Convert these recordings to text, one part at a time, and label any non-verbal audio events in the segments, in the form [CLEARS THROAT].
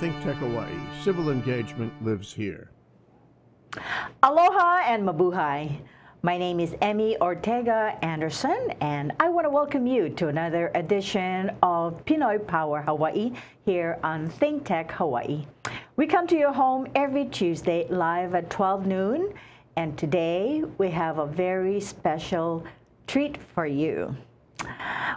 ThinkTech Hawaii. Civil engagement lives here. Aloha and mabuhay. My name is Emmie Ortega Anderson, and I want to welcome you to another edition of Pinoy Power Hawaii here on ThinkTech Hawaii. We come to your home every Tuesday live at 12 noon, and today we have a very special treat for you.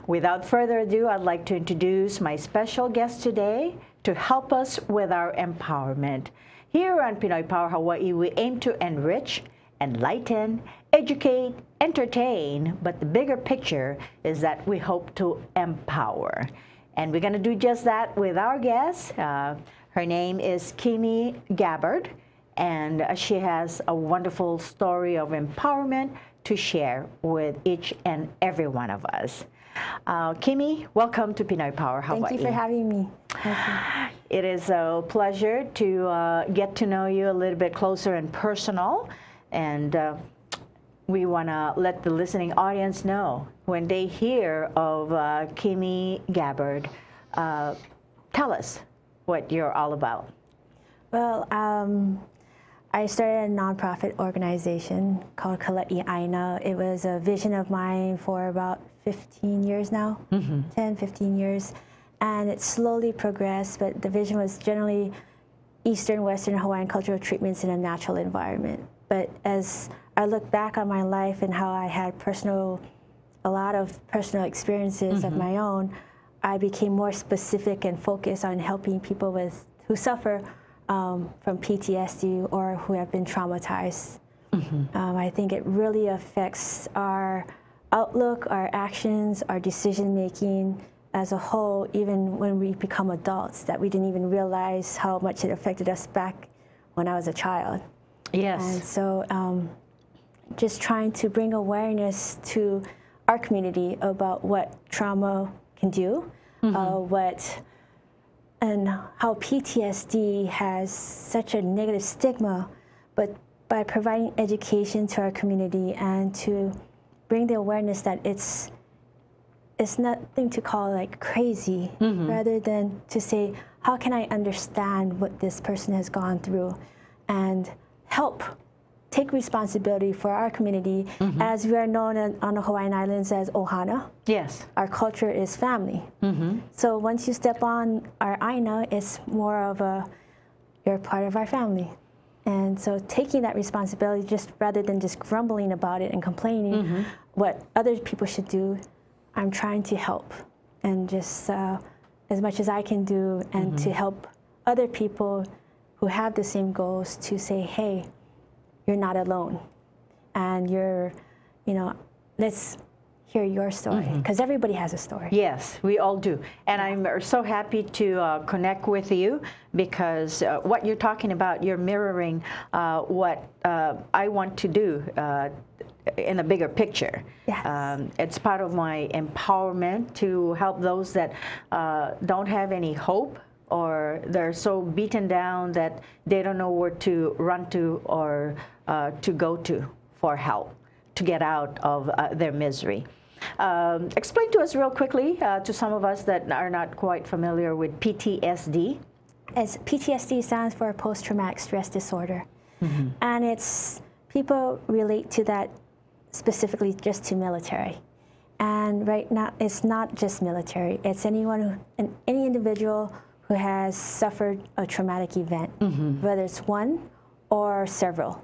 Without further ado, I'd like to introduce my special guest today to help us with our empowerment. Here on Pinoy Power Hawaii, we aim to enrich, enlighten, educate, entertain, but the bigger picture is that we hope to empower. And we're going to do just that with our guest. Uh, her name is Kimi Gabbard, and she has a wonderful story of empowerment to share with each and every one of us. Uh, Kimi, welcome to Pinoy Power Hawaii. Thank you for having me. [SIGHS] It is a pleasure to uh, get to know you a little bit closer and personal. And uh, we want to let the listening audience know when they hear of uh, Kimi Gabbard, uh, tell us what you're all about. Well, um, I started a nonprofit organization called Kala'i Aina. It was a vision of mine for about 15 years now, mm -hmm. 10, 15 years. And it slowly progressed, but the vision was generally Eastern, Western, Hawaiian cultural treatments in a natural environment. But as I look back on my life and how I had personal, a lot of personal experiences mm -hmm. of mm-hmm. my own, I became more specific and focused on helping people with who suffer um, from PTSD or who have been traumatized. Mm -hmm. um, I think it really affects our outlook, our actions, our decision making as a whole, even when we become adults, that we didn't even realize how much it affected us back when I was a child. Yes. And so um, just trying to bring awareness to our community about what trauma can do, mm-hmm. uh, what and how PTSD has such a negative stigma, but by providing education to our community and to bring the awareness that it's it's nothing to call like crazy, mm-hmm. rather than to say, how can I understand what this person has gone through and help take responsibility for our community mm-hmm. as we are known on the Hawaiian Islands as Ohana. Yes. Our culture is family. Mm-hmm. So once you step on our Aina, it's more of a, you're part of our family. And so taking that responsibility, just rather than just grumbling about it and complaining mm-hmm. what other people should do, I'm trying to help and just uh, as much as I can do and mm-hmm. to help other people who have the same goals to say, hey, you're not alone. And you're, you know, let's hear your story because mm-hmm. everybody has a story. Yes, we all do. And I'm so happy to uh, connect with you because uh, what you're talking about, you're mirroring uh, what uh, I want to do uh, in a bigger picture. Yes. Um, it's part of my empowerment to help those that uh, don't have any hope or they're so beaten down that they don't know where to run to or to go to for help to get out of their misery. Um, explain to us real quickly, uh, to some of us that are not quite familiar with PTSD. As PTSD stands for post-traumatic stress disorder. Mm -hmm. And it's, people relate to that specifically just to military. And right now, it's not just military. It's anyone, who, any individual who has suffered a traumatic event, mm -hmm. whether it's one or several.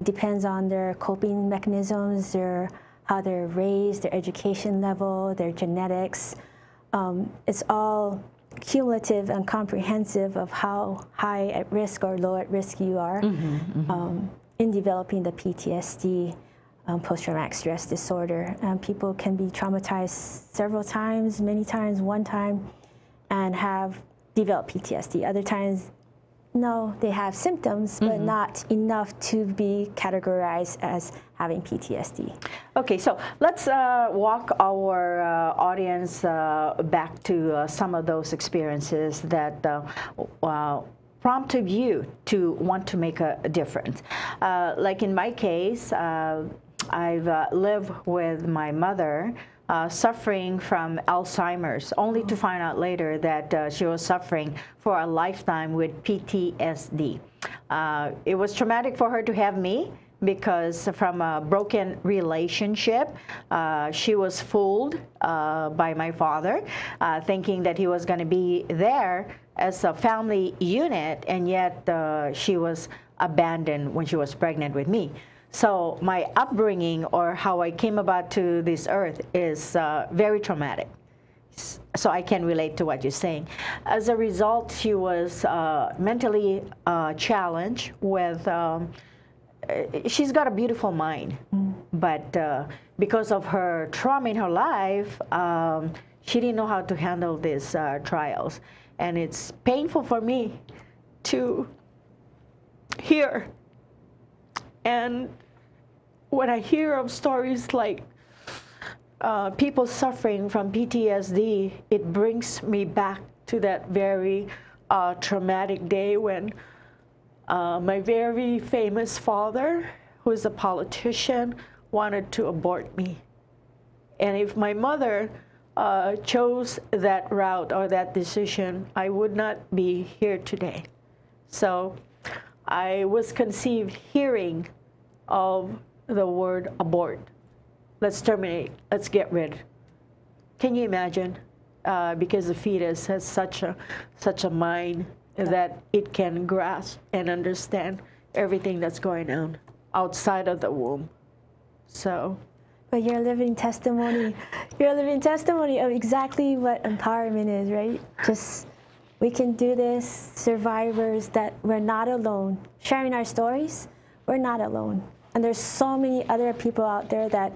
It depends on their coping mechanisms, their how they're raised, their education level, their genetics. Um, it's all cumulative and comprehensive of how high at risk or low at risk you are mm -hmm, mm -hmm. Um, in developing the PTSD, um, post-traumatic stress disorder. People can be traumatized several times, many times, one time, and have developed PTSD. Other times, no, they have symptoms, but mm -hmm. not enough to be categorized as having PTSD. Okay, so let's uh, walk our uh, audience uh, back to uh, some of those experiences that uh, prompted you to want to make a, difference. Uh, like in my case, I've lived with my mother uh, suffering from Alzheimer's, only to find out later that uh, she was suffering for a lifetime with PTSD. Uh, it was traumatic for her to have me because from a broken relationship, uh, she was fooled uh, by my father, uh, thinking that he was going to be there as a family unit, and yet uh, she was abandoned when she was pregnant with me. So my upbringing or how I came about to this earth is uh, very traumatic. So I can relate to what you're saying. As a result, she was uh, mentally challenged with. Um, she's got a beautiful mind, mm. but uh, because of her trauma in her life, um, she didn't know how to handle these uh, trials. And it's painful for me to hear. And when I hear of stories like uh, people suffering from PTSD, it brings me back to that very uh, traumatic day when uh, my very famous father, who is a politician, wanted to abort me. And if my mother uh, chose that route or that decision, I would not be here today. So I was conceived hearing of the word abort. Let's terminate, let's get rid. Can you imagine? Uh, because the fetus has such a, such a mind that it can grasp and understand everything that's going on outside of the womb. So. But you're a living testimony. You're a living testimony of exactly what empowerment is, right? Just we can do this. Survivors that we're not alone. Sharing our stories, we're not alone. And there's so many other people out there that,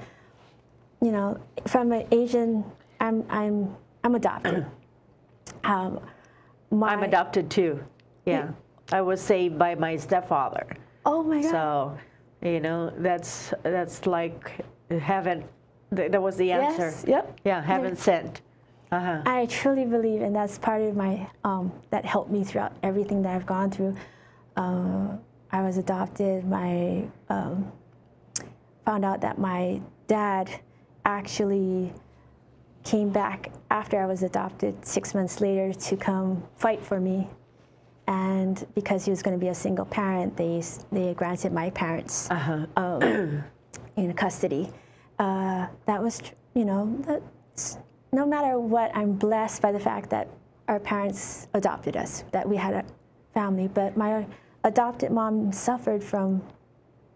you know, from an Asian, I'm I'm I'm adopted. [CLEARS THROAT] um, my, I'm adopted too. Yeah. I was saved by my stepfather. Oh my God. So, you know, that's that's like heaven. That was the answer. Yes. Yep. Yeah, heaven sent. Uh-huh. I truly believe, and that's part of my um, that helped me throughout everything that I've gone through. Uh, I was adopted. My um, found out that my dad actually came back after I was adopted six months later to come fight for me. And because he was going to be a single parent, they, they granted my parents uh-huh. um, [CLEARS THROAT] in custody. Uh, that was, you know, no matter what, I'm blessed by the fact that our parents adopted us, that we had a family. But my adopted mom suffered from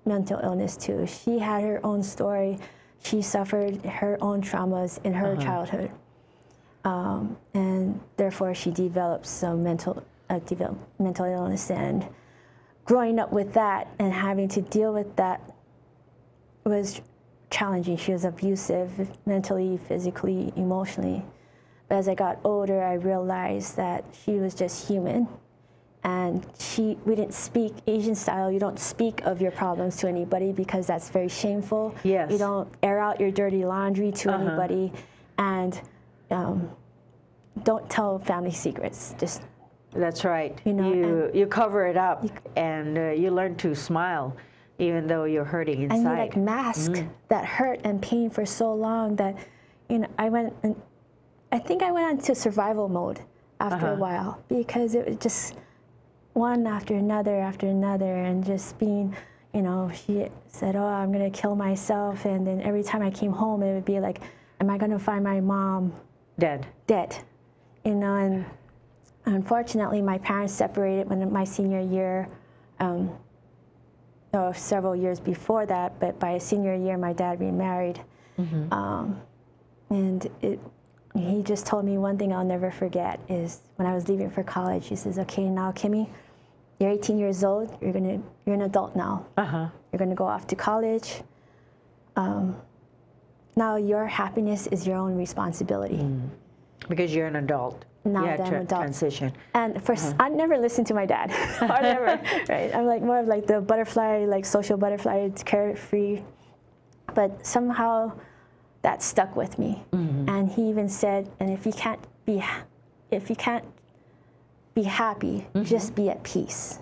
mental illness too. She had her own story she suffered her own traumas in her uh-huh. childhood. Um, and therefore, she developed some mental, uh, develop, mental illness. And growing up with that and having to deal with that was challenging. She was abusive mentally, physically, emotionally. But as I got older, I realized that she was just human and she we didn't speak asian style. You don't speak of your problems to anybody because that's very shameful. Yes. You don't air out your dirty laundry to uh-huh. anybody. And um, don't tell family secrets. Just that's right. you know you, you cover it up you, and uh, you learn to smile even though you're hurting inside and you like mask mm. that hurt and pain for so long that you know i went and i think i went into survival mode after uh-huh. a while because it was just one after another after another and just being you know she said oh i'm going to kill myself and then every time i came home it would be like am i going to find my mom dead. dead? You know and unfortunately my parents separated when my senior year um, oh, several years before that but by senior year my dad remarried. Mm-hmm. um, and it he just told me one thing I'll never forget is when I was leaving for college. He says, "Okay, now Kimi, you're 18 years old. You're gonna you're an adult now. Uh-huh. You're gonna go off to college. Um, now your happiness is your own responsibility. Mm. Because you're an adult. Now that I'm adult. Transition. And first, uh-huh. I never listened to my dad. [LAUGHS] I never. [LAUGHS] right. I'm like more of like the butterfly, like social butterfly, it's carefree. But somehow that stuck with me. Mm-hmm. And he even said, and if you can't be, if you can't be happy, mm-hmm. just be at peace.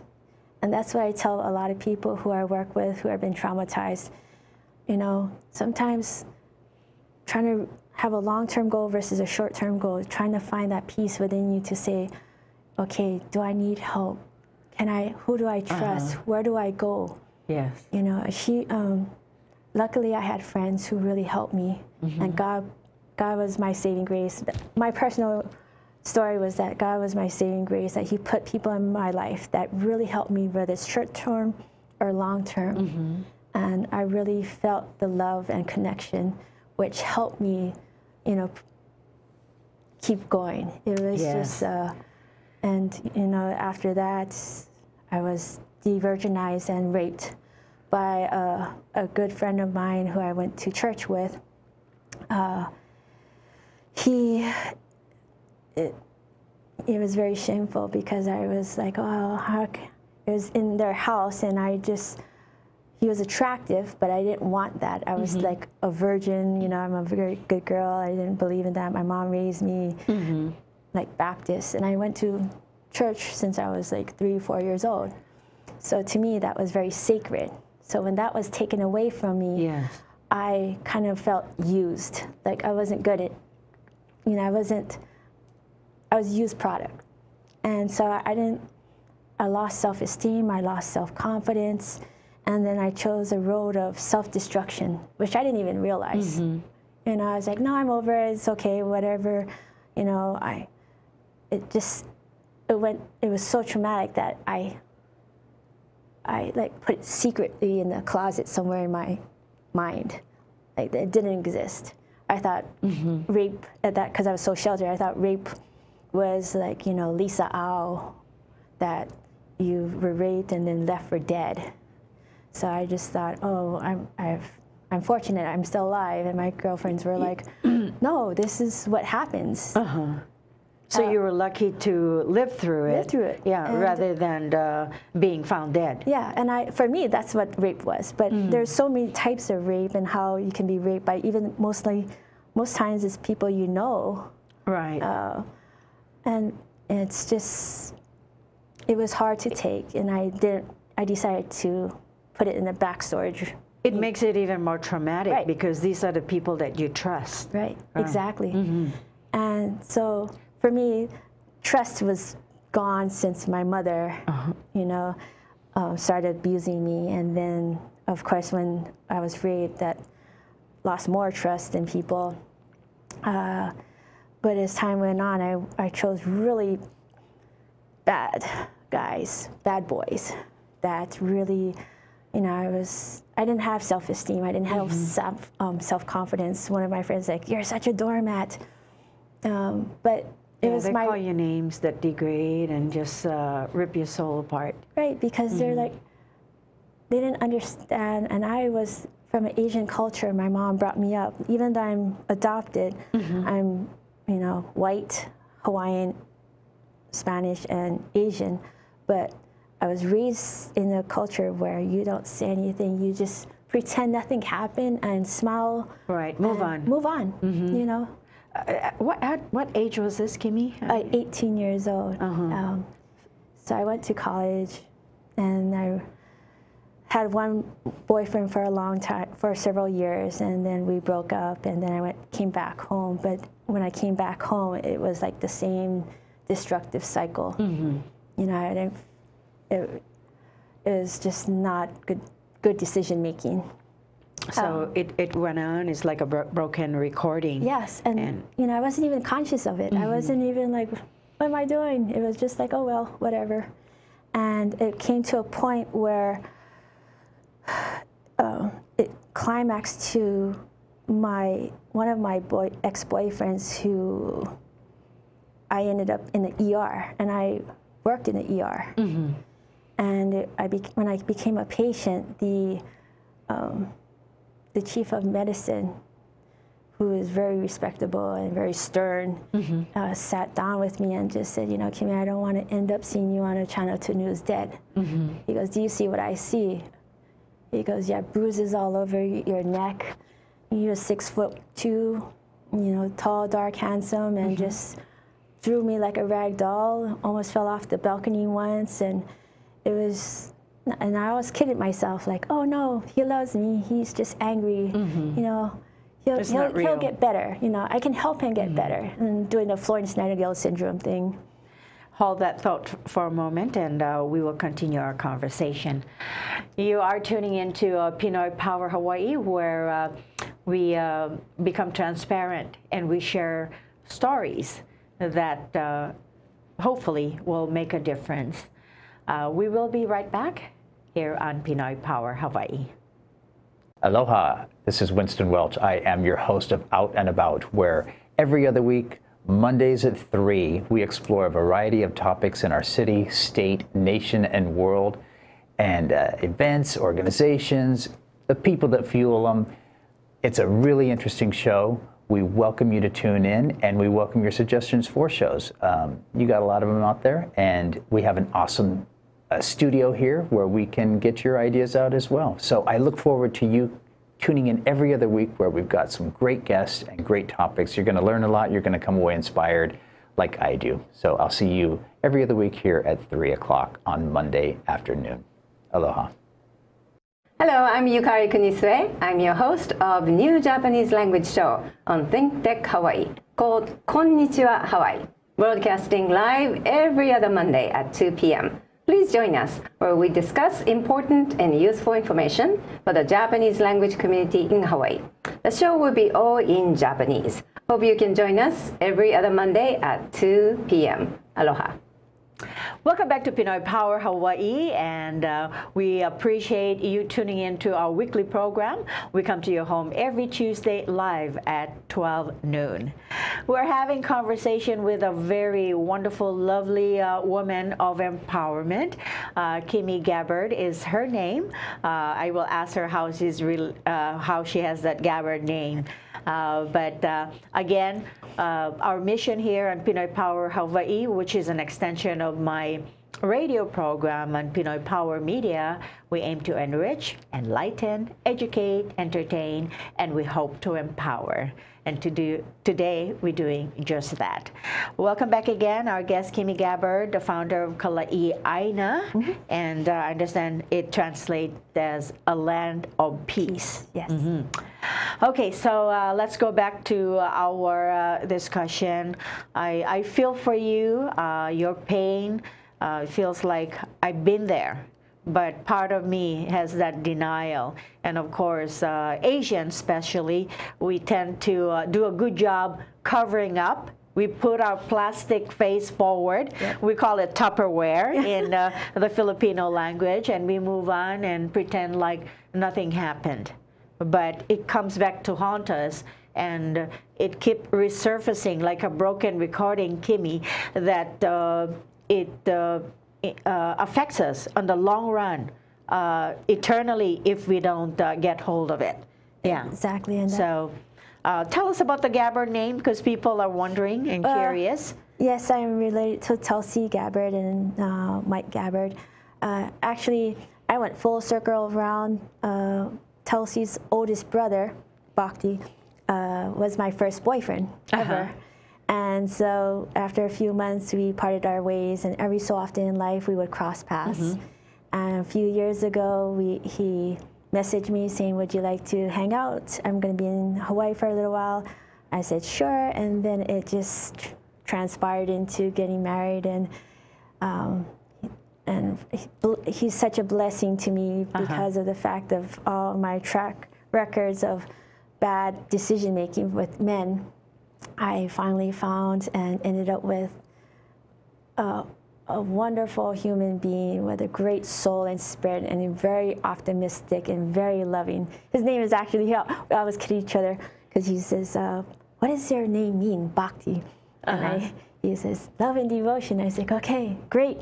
And that's what I tell a lot of people who I work with who have been traumatized. You know, sometimes trying to have a long-term goal versus a short-term goal, trying to find that peace within you to say, okay, do I need help? Can I? Who do I trust? Where do I go? Yes. You know, she. Um, luckily, I had friends who really helped me, and God, God was my saving grace. My personal story was that God was my saving grace. That He put people in my life that really helped me, whether it's short term or long term, and I really felt the love and connection, which helped me, you know, keep going. It was Yes. just, uh, and you know, after that, I was de-virginized and raped by a, a good friend of mine who I went to church with. Uh, he, it, it was very shameful because I was like, oh, how, c-" it was in their house, and I just, he was attractive, but I didn't want that. I was like a virgin, you know, I'm a very good girl. I didn't believe in that. My mom raised me like Baptist, and I went to church since I was like three, four years old. So to me, that was very sacred. So when that was taken away from me, Yes. I kind of felt used. Like I wasn't good at, you know, I wasn't, I was used product. And so I didn't, I lost self esteem, I lost self confidence, and then I chose a road of self destruction, which I didn't even realize. Mm-hmm. You know, I was like, no, I'm over it, it's okay, whatever. You know, I, it just, it went, it was so traumatic that I, I like put it secretly in the closet somewhere in my mind. Like it didn't exist. I thought mm-hmm. rape at that because I was so sheltered. I thought rape was like you know Lisa Au, that you were raped and then left for dead. So I just thought, oh, I'm I've I'm fortunate. I'm still alive. And my girlfriends were like, [CLEARS THROAT] no, this is what happens. Uh-huh. So you were lucky to live through it. Uh, Live through it, Yeah, and- rather than uh, being found dead. Yeah, and I, for me, that's what rape was. But there's so many types of rape and how you can be raped by even mostly, most times it's people you know, Right. Uh, and it's just, it was hard to take, and I didn't. I decided to put it in the back storage. it makes it even more traumatic Right. because these are the people that you trust. Right, exactly. And so for me, trust was gone since my mother, you know, uh, started abusing me. And then, of course, when I was raped, that lost more trust in people. Uh, but as time went on, I, I chose really bad guys, bad boys that really, you know, I was, I didn't have self-esteem. I didn't have self, um, self-confidence. One of my friends like, you're such a doormat. Um, but it Yeah, was they my, call you names that degrade and just uh, rip your soul apart. right, because they're mm-hmm. like, they didn't understand. And I was from an Asian culture. My mom brought me up. Even though I'm adopted, mm-hmm. I'm, you know, white, Hawaiian, Spanish, and Asian. But I was raised in a culture where you don't say anything. You just pretend nothing happened and smile. Right. Move and on. Move on. Mm-hmm. You know, Uh, what at what age was this, Kimi? at 18 years old. Uh-huh. Um, so I went to college, and I had one boyfriend for a long time, for several years, and then we broke up, and then I went came back home. But when I came back home, it was like the same destructive cycle. Mm-hmm. You know, I didn't, it, it was just not good good decision making. So it, it went on. It's like a bro- broken recording. Yes, and, And- you know, I wasn't even conscious of it. I wasn't even like, what am I doing? It was just like, oh well, whatever. And it came to a point where [SIGHS] uh, it climaxed to my one of my boy ex-boyfriends who I ended up in the ER, and I worked in the ER. And it, I when I became a patient, the um, the chief of medicine who is very respectable and very stern, mm-hmm. uh, sat down with me and just said, you know, Kimi, I don't want to end up seeing you on a Channel 2 News dead. Mm-hmm. He goes, do you see what I see? He goes, yeah, bruises all over your neck. You're six foot two, you know, tall, dark, handsome, and mm-hmm. just threw me like a rag doll. Almost fell off the balcony once, and it was. And I always kidded myself, like, oh no, he loves me. He's just angry, you know. he'll, he'll, he'll get better. You know, I can help him get better. And doing the Florence Nightingale syndrome thing. Hold that thought for a moment and uh, we will continue our conversation. You are tuning into uh, Pinoy Power Hawaii, where uh, we uh, become transparent and we share stories that uh, hopefully will make a difference. Uh, we will be right back here on Pinoy Power Hawaii. Aloha, this is Winston Welch. I am your host of Out and About, where every other week, Mondays at 3, we explore a variety of topics in our city, state, nation, and world, and uh, events, organizations, the people that fuel them. It's a really interesting show. We welcome you to tune in and we welcome your suggestions for shows. Um, you got a lot of them out there, and we have an awesome studio here where we can get your ideas out as well. So I look forward to you tuning in every other week where we've got some great guests and great topics. You're going to learn a lot, you're going to come away inspired like I do. So I'll see you every other week here at 3 o'clock on Monday afternoon. Aloha. Hello, I'm Yukari Kunisue. I'm your host of new Japanese language show on Think Tech Hawaii called Konnichiwa Hawaii, broadcasting live every other Monday at 2 p.m. Please join us where we discuss important and useful information for the Japanese language community in Hawaii. The show will be all in Japanese. Hope you can join us every other Monday at 2 p.m. Aloha. Welcome back to Pinoy Power Hawaii, and uh, we appreciate you tuning in to our weekly program. We come to your home every Tuesday live at 12 noon. We're having conversation with a very wonderful, lovely uh, woman of empowerment. Uh, Kimi Gabbard is her name. Uh, I will ask her how she's uh, how she has that Gabbard name. Uh, but uh, again, uh, our mission here on Pinoy Power Hawaii, which is an extension of my radio program on Pinoy Power Media, we aim to enrich, enlighten, educate, entertain, and we hope to empower. And to do today, we're doing just that. Welcome back again, our guest Kimi Gabbard, the founder of Kala'i Aina, and uh, I understand it translates as a land of peace. Yes. Okay, so uh, let's go back to our uh, discussion. I, I feel for you, uh, your pain. Uh, it feels like I've been there, but part of me has that denial. And of course, uh, Asians especially, we tend to uh, do a good job covering up. We put our plastic face forward. We call it Tupperware in uh, the Filipino language, and we move on and pretend like nothing happened but it comes back to haunt us and it keeps resurfacing like a broken recording kimi that uh, it uh, i- uh, affects us on the long run uh, eternally if we don't uh, get hold of it yeah Exactly. And so uh, tell us about the gabbard name because people are wondering and curious Yes, I'm related to Tulsi Gabbard and uh, Mike Gabbard. Uh, actually, I went full circle around. Uh, Tulsi's oldest brother, Bhakti, uh, was my first boyfriend ever. And so after a few months, we parted our ways, and every so often in life, we would cross paths. And a few years ago, we, he messaged me saying, Would you like to hang out? I'm going to be in Hawaii for a little while. I said, Sure. And then it just tr- transpired into getting married. And um, and he- he's such a blessing to me because of the fact of all my track records of bad decision making with men. I finally found and ended up with a, a wonderful human being with a great soul and spirit and very optimistic and very loving. His name is actually, we always kid each other because he says, uh, what does your name mean, Bhakti? And I, [LAUGHS] he says, love and devotion. I was like, okay, great.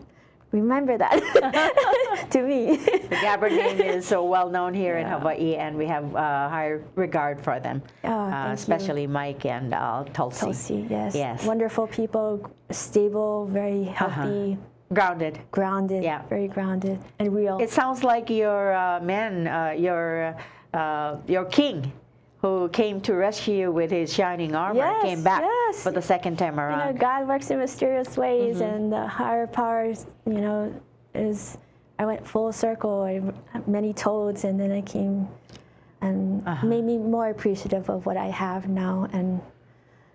Remember that [LAUGHS] to me. the gabbard name is so [LAUGHS] well known here in hawaii and we have uh, high regard for them Oh, uh, thank you. especially mike and uh, tulsi Tulsi, yes. Yes. Wonderful people, stable, very healthy, grounded grounded, Yeah. very grounded and real. It sounds like your uh, man, uh, your uh, your king, who came to rescue you with his shining armor, Yes, came back yes. for the second time you know, around. God works in mysterious ways, Mm-hmm. and the higher powers, you know, is. I went full circle, many toads, and then I came and made me more appreciative of what I have now. And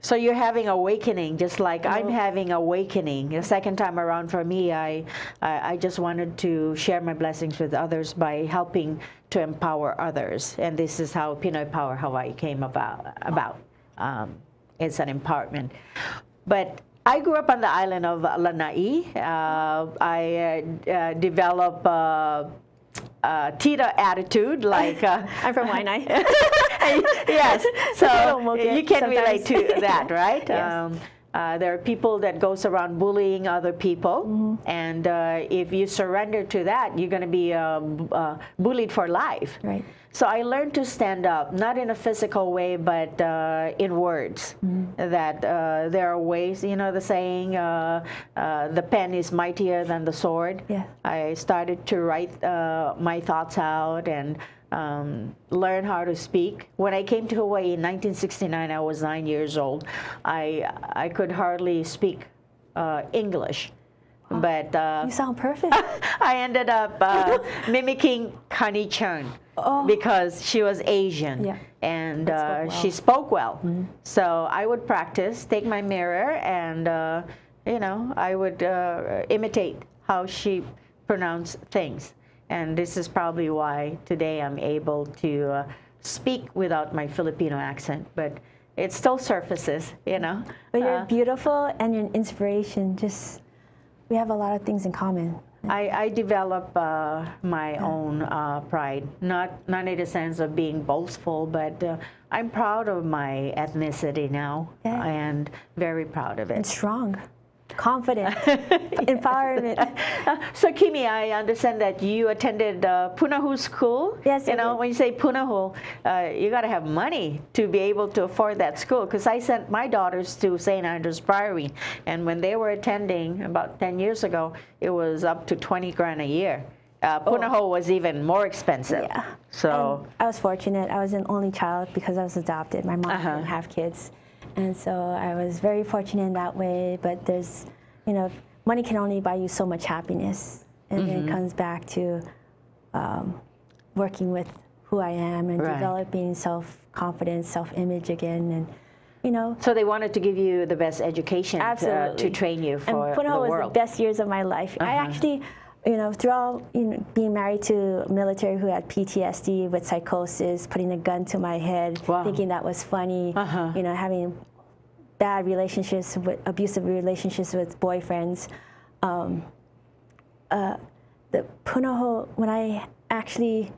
So you're having awakening, just like I'm having awakening. The second time around for me, I, I I just wanted to share my blessings with others by helping to empower others, and this is how Pinoy Power Hawaii came about. About um, it's an empowerment, but. I grew up on the island of Lanai. Uh, I uh, uh, developed uh, uh, Tita attitude, like uh, [LAUGHS] I'm from Waianae. [LAUGHS] yes. [LAUGHS] So you can relate to that, right? Yes. Um, uh, there are people that goes around bullying other people, Mm-hmm. and uh, if you surrender to that, you're going to be uh, uh, bullied for life. Right. So I learned to stand up, not in a physical way, but uh, in words. Mm-hmm. That uh, there are ways, you know, the saying, uh, uh, the pen is mightier than the sword. Yeah. I started to write uh, my thoughts out and um, learn how to speak. When I came to Hawaii in 1969, I was nine years old. I I could hardly speak uh, English, but uh, You sound perfect. [LAUGHS] I ended up uh, [LAUGHS] mimicking Connie Chung Oh. because she was Asian Yeah. and uh, spoke well. She spoke well. So I would practice, take my mirror, and uh, you know I would uh, imitate how she pronounced things. And this is probably why today I'm able to uh, speak without my Filipino accent, but it still surfaces, you know. But you're Uh, beautiful and you're an inspiration. Just we have a lot of things in common. I, I develop uh, my own uh, pride, not not in the sense of being boastful, but uh, I'm proud of my ethnicity now, Yeah. and very proud of it. And strong, confident, [LAUGHS] empowerment. [LAUGHS] So Kimi, I understand that you attended uh, Punahou school. Yes, You know, did. when you say Punahou, uh, you got to have money to be able to afford that school. Because I sent my daughters to St. Andrews Priory, and when they were attending about 10 years ago, it was up to 20 grand a year. Uh, Punahou was even more expensive. Oh. Yeah. So. And I was fortunate. I was an only child because I was adopted. My mom Uh-huh. didn't have kids. And so I was very fortunate in that way. But there's, you know, money can only buy you so much happiness. And Mm-hmm. it comes back to um, working with who I am and Right. developing self confidence, self image again. And, you know, So they wanted to give you the best education uh, to, Absolutely. to train you for and the Puno was world. the best years of my life. I Uh-huh. actually, you know, throughout you know, being married to a military who had PTSD with psychosis, putting a gun to my head, Wow. thinking that was funny, Uh-huh. you know, having bad relationships with abusive relationships with boyfriends. Um, uh, the Punahou, when I actually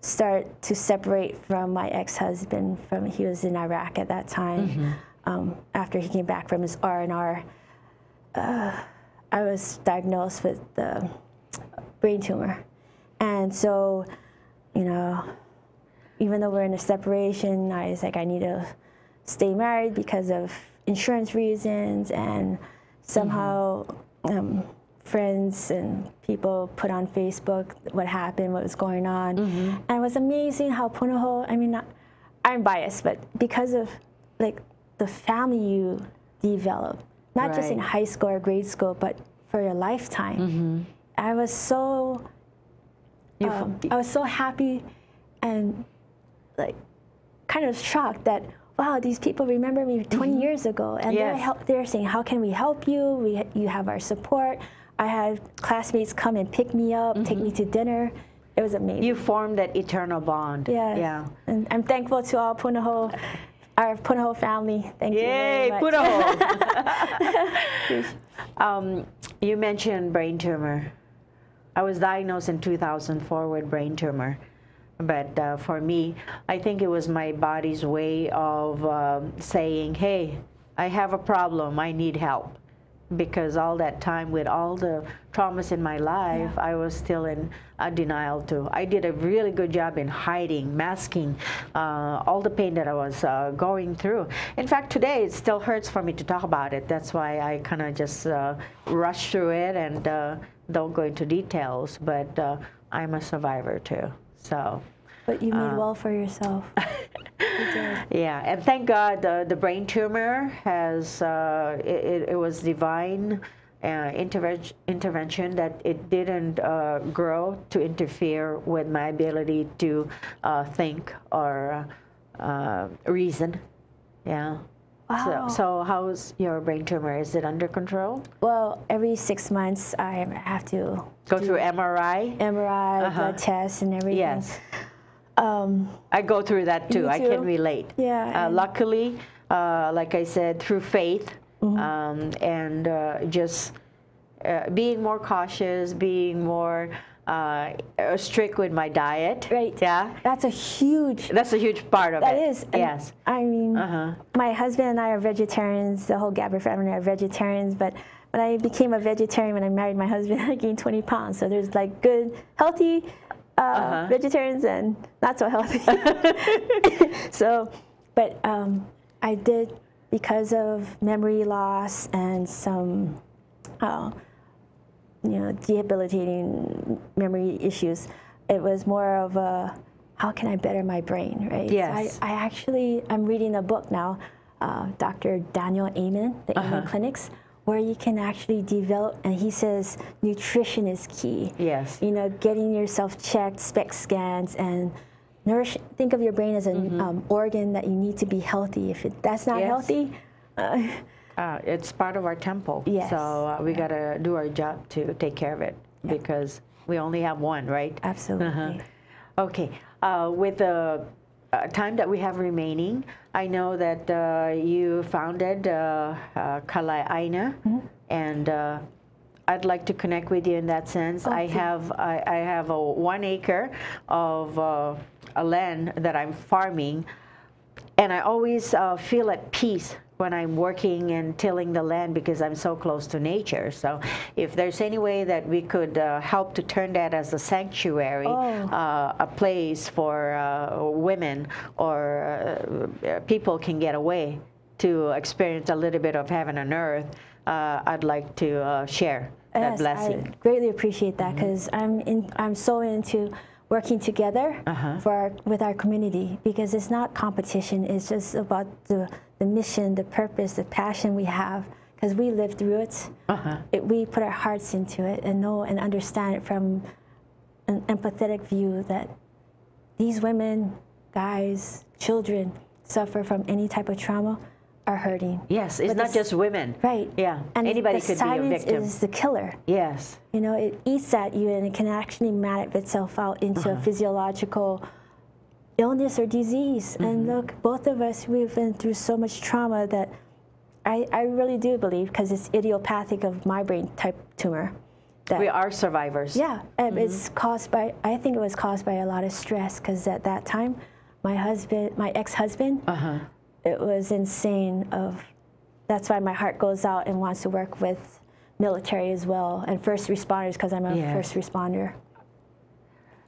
start to separate from my ex-husband from he was in Iraq at that time um, after he came back from his R&R uh, I was diagnosed with the brain tumor. And so you know even though we're in a separation I was like I need to stay married because of insurance reasons and somehow um, friends and people put on Facebook what happened, what was going on. And it was amazing how Punahou, I mean, not, I'm biased, but because of like the family you develop, not just in high school or grade school, but for your lifetime. I was so, um, I was so happy and like kind of shocked that wow these people remember me 20 years ago and they're, Mm-hmm. Help, they're saying how can we help you we, you have our support i had classmates come and pick me up take me to dinner it was amazing Mm-hmm. you formed that eternal bond. Yeah. Yeah. and i'm thankful to all punahou our punahou family thank Yay, you very much. Punahou. [LAUGHS] um, you mentioned brain tumor. I was diagnosed in 2004 with brain tumor. But uh, for me, I think it was my body's way of um, saying, hey, I have a problem, I need help. Because all that time, with all the traumas in my life, I was still in uh, denial too. I did a really good job in hiding, masking uh, all the pain that I was uh, going through. In fact, today it still hurts for me to talk about it. That's why I kind of just uh, rush through it and uh, don't go into details. But uh, I'm a survivor too. So. But you made Uh, well for yourself [LAUGHS] you. Yeah, and thank God the, the brain tumor has, uh, it, it, was divine uh, interven- intervention that it didn't uh, grow to interfere with my ability to uh, think or uh, reason. Yeah. Wow. So, so how's your brain tumor? Is it under control? Well, every six months I have to Go through MRI? MRI, Uh-huh. blood tests, and everything. Yes. Um, I go through that too. Me I can relate. Yeah, Uh, luckily, uh, like I said, through faith Mm-hmm. um, and uh, just uh, being more cautious, being more uh, uh, strict with my diet. Right. Yeah. that's a huge. That's a huge part of That it. is. and Yes. I mean, Uh-huh. my husband and I are vegetarians. The whole Gabbard family are vegetarians. But when I became a vegetarian, when I married my husband, [LAUGHS] I gained 20 pounds. So there's like good, healthy uh, Uh-huh. vegetarians and not so healthy. [LAUGHS] [LAUGHS] so, but um, I did because of memory loss and some, uh, you know, debilitating memory issues. It was more of a how can I better my brain, right? So Yes. I, I actually I'm reading a book now, uh, Dr. Daniel Amen, the Uh-huh. Amen Clinics, where you can actually develop, and he says nutrition is key. Yes. You know, getting yourself checked, SPECT scans, and nourish. Think of your brain as an um, organ that you need to be healthy. If it, that's not. Yes. healthy, uh, [LAUGHS] Uh, it's part of our temple. Yes. So uh, we got to do our job to take care of it because we only have one, right? absolutely. Uh-huh. Okay. Uh, with the uh, time that we have remaining, I know that uh, you founded uh, uh, Kalai Aina, and uh, I'd like to connect with you in that sense. I have I, I have a one acre of uh, a land that I'm farming, and I always uh, feel at peace when I'm working and tilling the land because I'm so close to nature. So, if there's any way that we could uh, help to turn that as a sanctuary, Oh. uh, a place for uh, women or uh, people can get away to experience a little bit of heaven on earth, uh, I'd like to uh, share that blessing. Mm-hmm. I greatly appreciate that because I'm in, I'm so into working together Uh-huh. for our, with our community because it's not competition. It's just about the, the mission, the purpose, the passion we have because we live through it. Uh-huh. it. We put our hearts into it and know and understand it from an empathetic view that these women, guys, children suffer from any type of trauma are hurting. Yes, it's But not just women. Right. Yeah, And anybody could be a victim. is the killer. Yes. You know, it eats at you and it can actually manifest itself out into Uh-huh. a physiological illness or disease. Mm-hmm. And look, both of us, we've been through so much trauma that I, I really do believe, because it's idiopathic of my brain type tumor. That, We are survivors. yeah, um, Mm-hmm. it's caused by, I think it was caused by a lot of stress, because at that time, my husband, my ex-husband, Uh-huh. It was insane of that's why my heart goes out and wants to work with military as well and first responders because i'm a Yes. first responder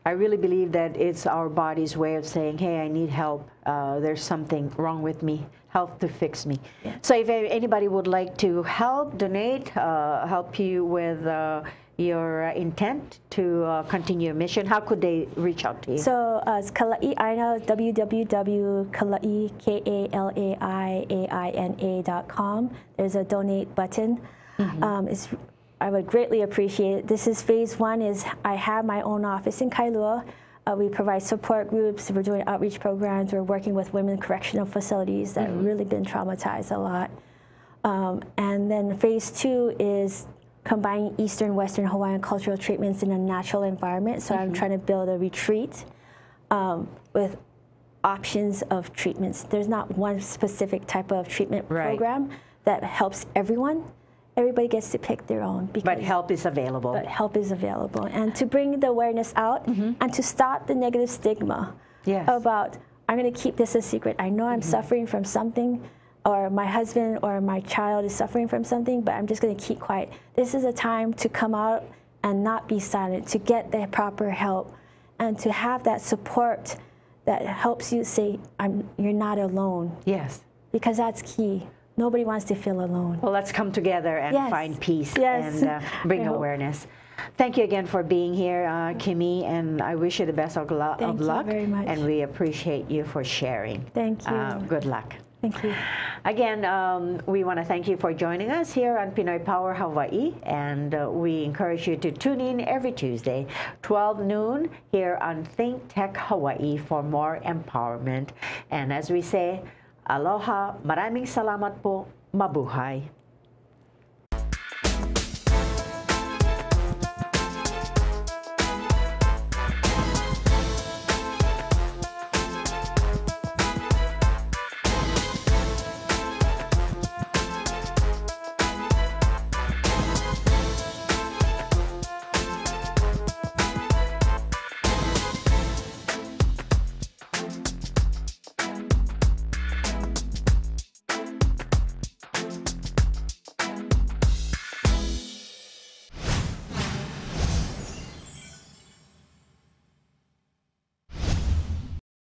I really believe that it's our body's way of saying, hey, I need help. Uh, there's something wrong with me. Help to fix me. So if anybody would like to help, donate, uh, help you with uh, your uh, intent to uh, continue your mission, how could they reach out to you? so uh, it's kalai aina www.kalai k-a-l-a-i-a-i-n-a.com there's a donate button. Um, it's, i would greatly appreciate it. This is phase one is i have my own office in kailua. Uh, we provide support groups. We're doing outreach programs. We're working with women correctional facilities that have really been traumatized a lot. Um, and then phase two is combining Eastern, Western Hawaiian cultural treatments in a natural environment. So I'm mm-hmm. trying to build a retreat um, with options of treatments. There's not one specific type of treatment Right. program that helps everyone. Everybody gets to pick their own. Because but help is available. but help is available. And to bring the awareness out mm-hmm. and to stop the negative stigma Yes. about, I'm going to keep this a secret. I know I'm mm-hmm. suffering from something, or my husband or my child is suffering from something, but I'm just going to keep quiet. This is a time to come out and not be silent, to get the proper help, and to have that support that helps you say, I'm, You're not alone, yes. because that's key. Nobody wants to feel alone. Well, let's come together and Yes. find peace Yes. and uh, bring awareness. Thank you again for being here, uh, Kimi, and I wish you the best of, of you luck. very much. And we appreciate you for sharing. Thank you. Uh, good luck. Thank you. Again, um, we want to thank you for joining us here on Pinoy Power Hawaii, and uh, we encourage you to tune in every Tuesday, 12 noon, here on Think Tech Hawaii for more empowerment. And as we say, aloha, maraming salamat po, mabuhay.